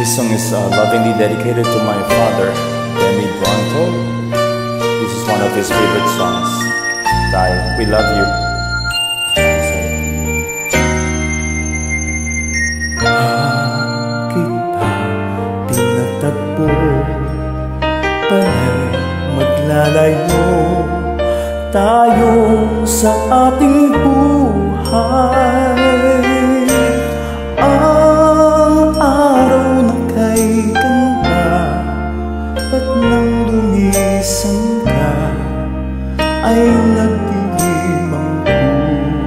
This song is uh, lovingly dedicated to my father, Demi Bronto. This is one of his favorite songs. Dai, we love you. Tayo sa ating lumisan ka Ay nagdilim ang kulay.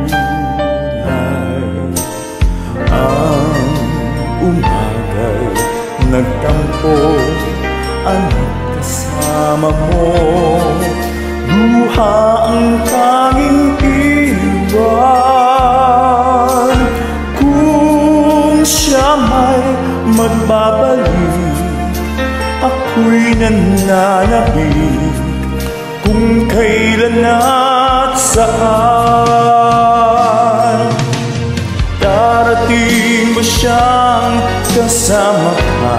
Ang umagay Nagtampo ang kasama mo. Luha ang tanging iwan. Kung siya may magbabalik Ako'y nananabik Kung kailan at saan Darating ba siyang kasama ka?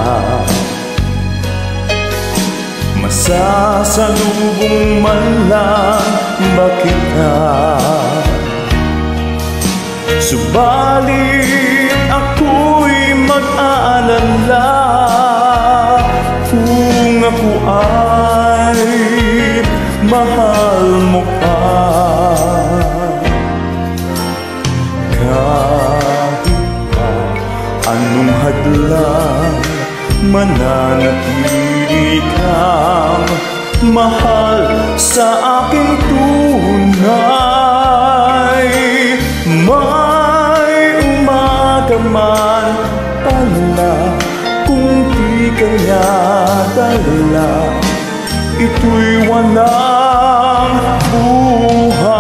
Masasalubong man lang ba kita? Subalit ako'y mag-aalala ako ay mahal mo pa. Kahit pa anong hadlang Mananatili kang mahal sa aking tunay. May umaga man pala kanya dala Ito'y walang buhay.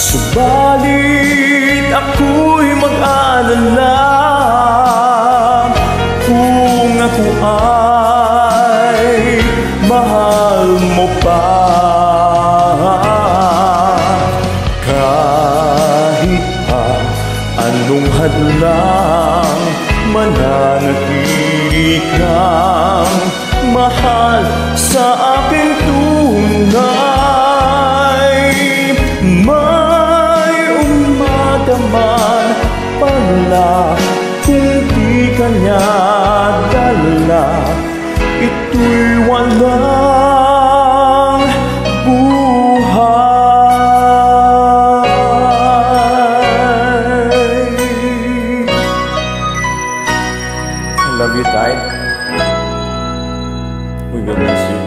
Subalit mahal mo pa. Kahit pa anong hadlang Mananatili mahal sa aking tunay. May umaga man pala Kung di kanya dala Ito'y walang buhay I love you, Dai. We will miss you.